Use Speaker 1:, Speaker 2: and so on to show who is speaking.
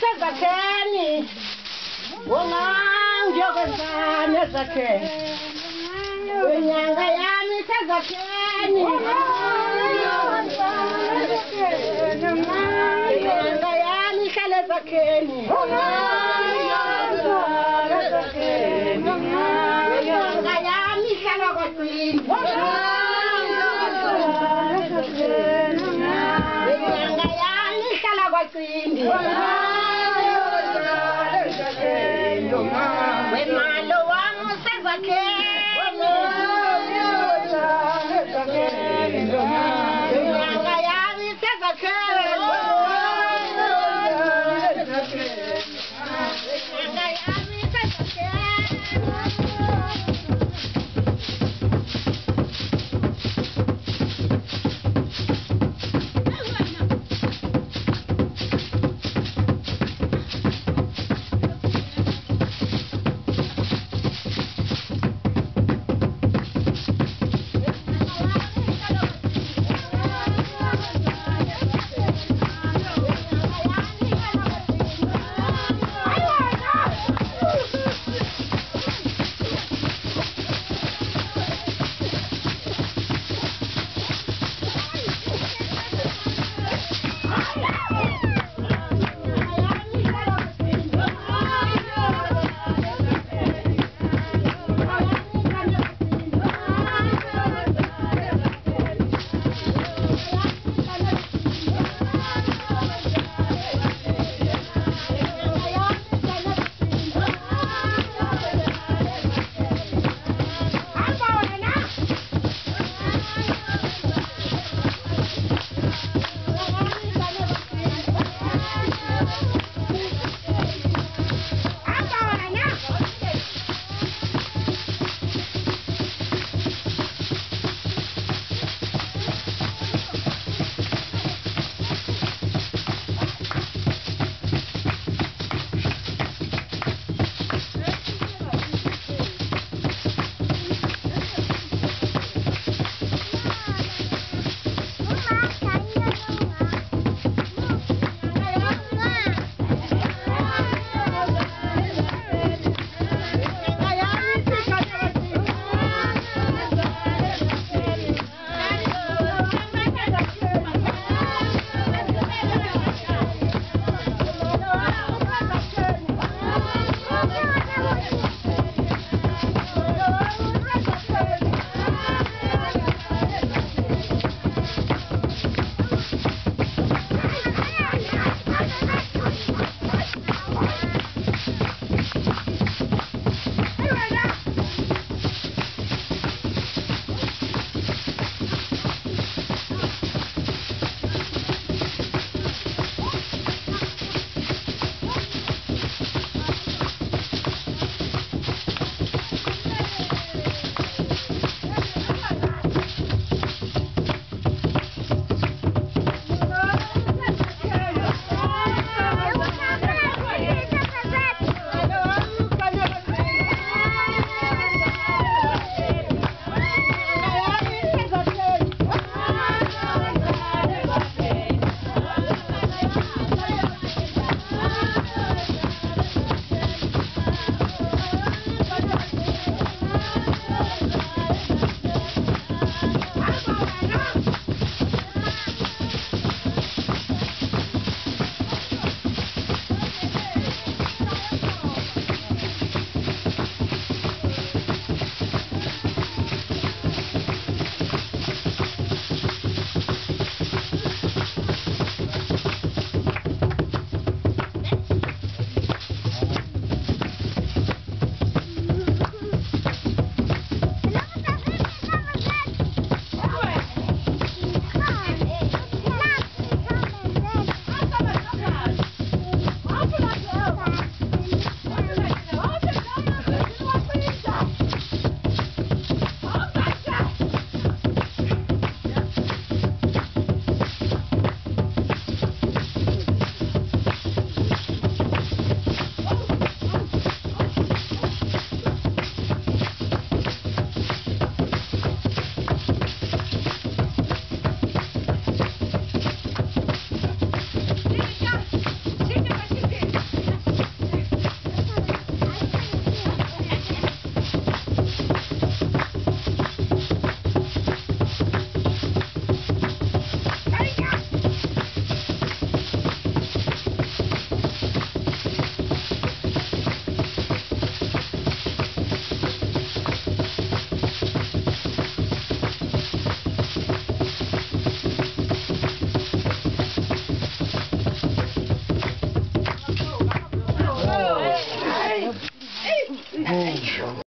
Speaker 1: sezakheni wona ngiyokwenzani ezakheni inyanga yami sezakheni inyanga yami ihlale ezakheni inyanga yami ihlala kwacini inyanga yami ihlala kwacini Love.